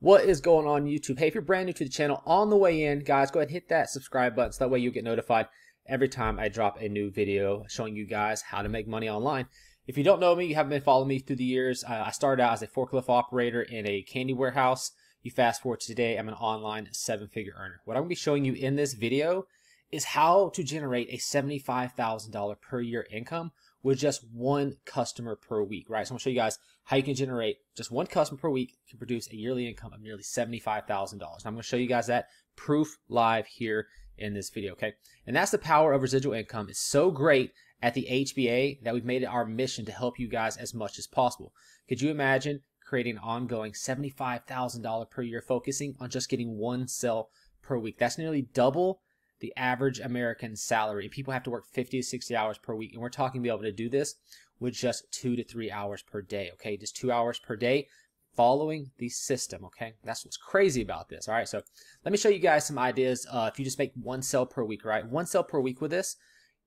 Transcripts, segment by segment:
What is going on YouTube? Hey, if you're brand new to the channel, on the way in, guys, go ahead and hit that subscribe button so that way you get notified every time I drop a new video showing you guys how to make money online. If you don't know me, you haven't been following me through the years, uh, I started out as a forklift operator in a candy warehouse. You fast forward to today, I'm an online seven-figure earner. What I'm going to be showing you in this video is how to generate a $75,000 per year income with just one customer per week, right? So I'm gonna show you guys how you can generate just one customer per week can produce a yearly income of nearly $75,000. I'm gonna show you guys that proof live here in this video, okay? And that's the power of residual income. It's so great at the HBA that we've made it our mission to help you guys as much as possible. Could you imagine creating an ongoing $75,000 per year focusing on just getting one sale per week? That's nearly double the average American salary. People have to work 50 to 60 hours per week, and we're talking be able to do this with just two to three hours per day, okay? Just two hours per day following the system, okay? That's what's crazy about this, all right? So let me show you guys some ideas. Uh, if you just make one sale per week, right? One sale per week with this,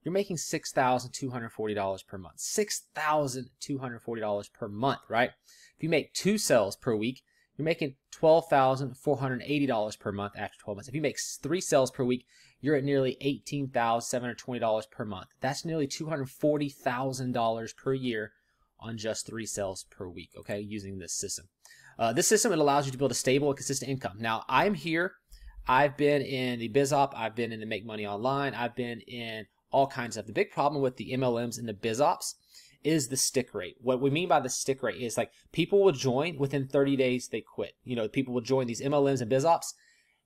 you're making $6,240 per month. $6,240 per month, right? If you make two sales per week, you're making $12,480 per month after 12 months. If you make three sales per week, you're at nearly $18,720 per month. That's nearly $240,000 per year on just three sales per week, okay, using this system. Uh, this system, it allows you to build a stable and consistent income. Now, I'm here. I've been in the BizOp. I've been in the Make Money Online. I've been in all kinds of. The big problem with the MLMs and the BizOps is the stick rate. What we mean by the stick rate is like people will join within 30 days, they quit. You know, people will join these MLMs and BizOps.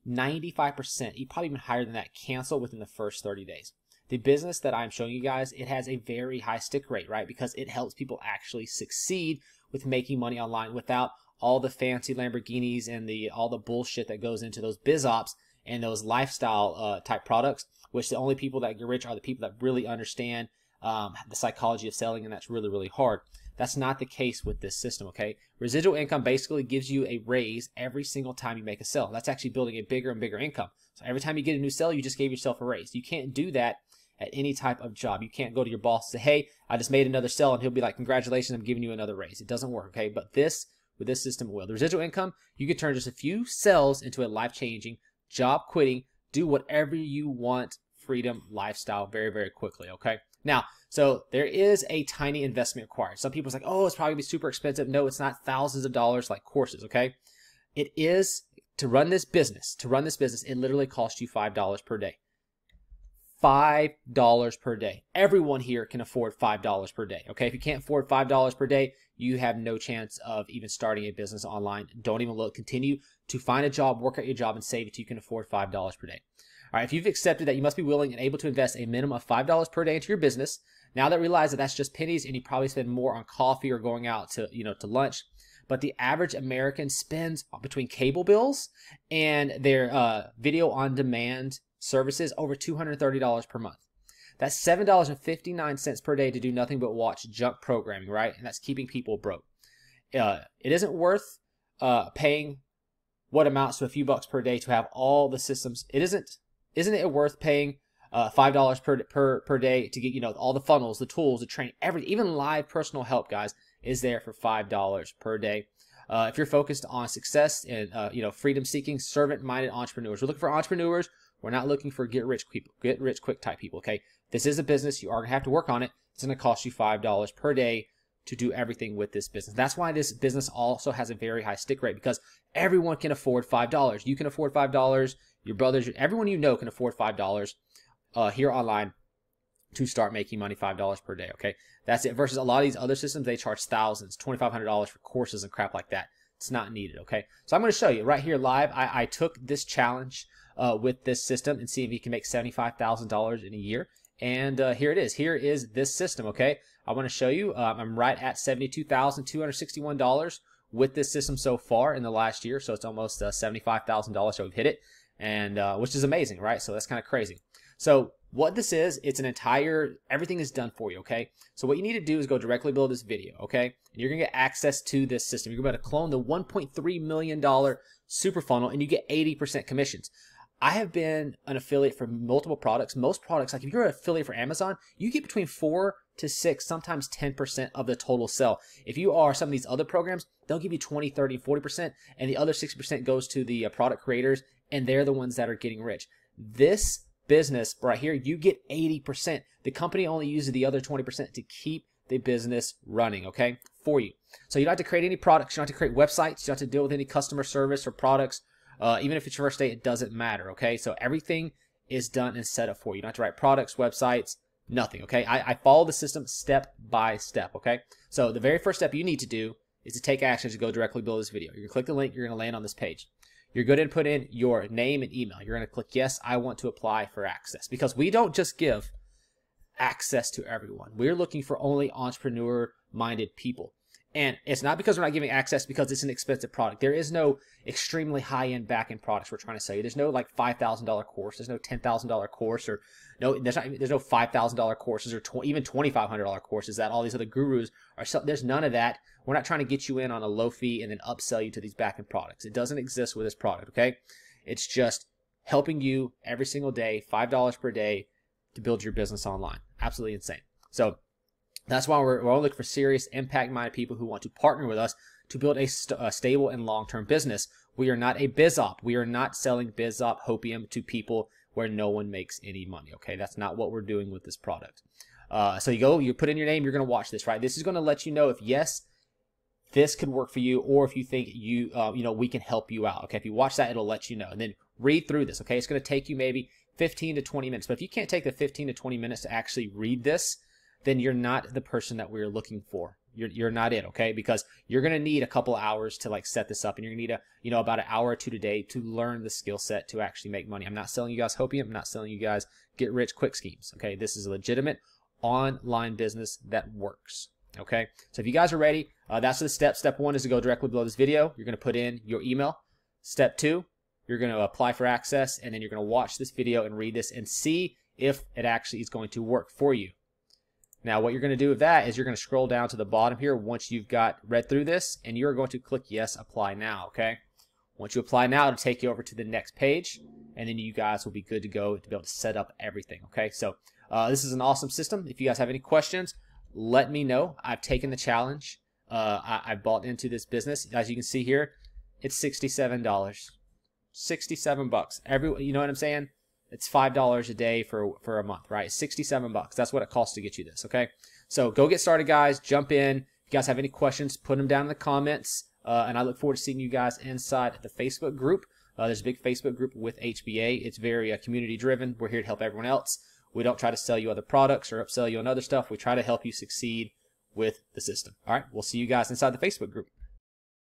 95%, probably even higher than that, cancel within the first 30 days. The business that I'm showing you guys, it has a very high stick rate, right? Because it helps people actually succeed with making money online without all the fancy Lamborghinis and the all the bullshit that goes into those biz ops and those lifestyle uh, type products, which the only people that get rich are the people that really understand um, the psychology of selling, and that's really, really hard. That's not the case with this system, okay? Residual income basically gives you a raise every single time you make a sale. That's actually building a bigger and bigger income. So every time you get a new sale, you just gave yourself a raise. You can't do that at any type of job. You can't go to your boss and say, hey, I just made another sale, and he'll be like, congratulations, I'm giving you another raise. It doesn't work, okay? But this, with this system, will. The residual income, you can turn just a few sales into a life-changing, job quitting, do whatever you want, freedom lifestyle very, very quickly, okay? Now, so there is a tiny investment required. Some people's like, oh, it's probably gonna be super expensive. No, it's not thousands of dollars like courses, okay? It is to run this business, to run this business, it literally costs you $5 per day. $5 per day. Everyone here can afford $5 per day. Okay. If you can't afford $5 per day, you have no chance of even starting a business online. Don't even look. Continue to find a job, work at your job, and save it. You can afford $5 per day. All right, if you've accepted that you must be willing and able to invest a minimum of $5 per day into your business, now that realize that that's just pennies and you probably spend more on coffee or going out to, you know, to lunch, but the average American spends between cable bills and their uh, video on demand services over $230 per month. That's $7.59 per day to do nothing but watch junk programming, right? And that's keeping people broke. Uh, it isn't worth uh, paying what amounts to a few bucks per day to have all the systems. It isn't. Isn't it worth paying uh, five dollars per per per day to get you know all the funnels, the tools, the training, everything, even live personal help, guys, is there for five dollars per day. Uh, if you're focused on success and uh, you know freedom-seeking, servant-minded entrepreneurs, we're looking for entrepreneurs. We're not looking for get-rich people, get-rich-quick type people. Okay, this is a business. You are gonna have to work on it. It's gonna cost you five dollars per day to do everything with this business. That's why this business also has a very high stick rate because everyone can afford five dollars. You can afford five dollars. Your brothers, everyone you know can afford five dollars uh, here online to start making money $5 per day. Okay. That's it. Versus a lot of these other systems, they charge thousands, $2,500 for courses and crap like that. It's not needed. Okay. So I'm going to show you right here live. I, I took this challenge uh, with this system and see if you can make $75,000 in a year. And uh, here it is. Here is this system. Okay. I want to show you. Um, I'm right at $72,261 with this system so far in the last year. So it's almost uh, $75,000. So we've hit it and uh, which is amazing, right? So that's kind of crazy. So what this is, it's an entire, everything is done for you, okay? So what you need to do is go directly below this video, okay? And you're gonna get access to this system. You're gonna clone the $1.3 million super funnel and you get 80% commissions. I have been an affiliate for multiple products. Most products, like if you're an affiliate for Amazon, you get between four to six, sometimes 10% of the total sell. If you are some of these other programs, they'll give you 20, 30, 40%, and the other 60% goes to the uh, product creators, and they're the ones that are getting rich. This business right here, you get 80%. The company only uses the other 20% to keep the business running, okay, for you. So you don't have to create any products, you don't have to create websites, you don't have to deal with any customer service or products. Uh, even if it's your first day, it doesn't matter, okay? So everything is done and set up for you. You don't have to write products, websites, nothing, okay? I, I follow the system step by step, okay? So the very first step you need to do is to take action to go directly below this video. You're going to click the link, you're going to land on this page. You're going to put in your name and email. You're going to click yes, I want to apply for access because we don't just give access to everyone. We're looking for only entrepreneur minded people. And it's not because we're not giving access because it's an expensive product. There is no extremely high end back end products we're trying to sell you. There's no like $5,000 course. There's no $10,000 course or no, there's not, there's no $5,000 courses or tw- even $2,500 courses that all these other gurus are selling. There's none of that. We're not trying to get you in on a low fee and then upsell you to these back end products. It doesn't exist with this product. Okay. It's just helping you every single day, $5 per day to build your business online. Absolutely insane. So that's why we're, we're looking for serious, impact-minded people who want to partner with us to build a, st- a stable and long-term business. We are not a biz op. We are not selling biz op hopium to people where no one makes any money. Okay, that's not what we're doing with this product. Uh, so you go, you put in your name, you're going to watch this, right? This is going to let you know if yes, this could work for you, or if you think you, uh, you know, we can help you out. Okay, if you watch that, it'll let you know, and then read through this. Okay, it's going to take you maybe 15 to 20 minutes, but if you can't take the 15 to 20 minutes to actually read this, then you're not the person that we're looking for. You're, you're not it, okay? Because you're gonna need a couple hours to like set this up, and you're gonna need a you know about an hour or two today to learn the skill set to actually make money. I'm not selling you guys hopium. I'm not selling you guys get rich quick schemes. Okay, this is a legitimate online business that works. Okay, so if you guys are ready, uh, that's the step. Step one is to go directly below this video. You're gonna put in your email. Step two, you're gonna apply for access, and then you're gonna watch this video and read this and see if it actually is going to work for you. Now what you're going to do with that is you're going to scroll down to the bottom here once you've got read through this and you're going to click yes apply now okay? Once you apply now it'll take you over to the next page and then you guys will be good to go to be able to set up everything okay? So uh, this is an awesome system. If you guys have any questions let me know. I've taken the challenge. Uh, I, I bought into this business. As you can see here it's $67 67 bucks. Every you know what I'm saying it's five dollars a day for for a month, right? Sixty-seven bucks. That's what it costs to get you this. Okay, so go get started, guys. Jump in. If you guys have any questions, put them down in the comments. Uh, and I look forward to seeing you guys inside the Facebook group. Uh, there's a big Facebook group with HBA. It's very uh, community driven. We're here to help everyone else. We don't try to sell you other products or upsell you on other stuff. We try to help you succeed with the system. All right, we'll see you guys inside the Facebook group.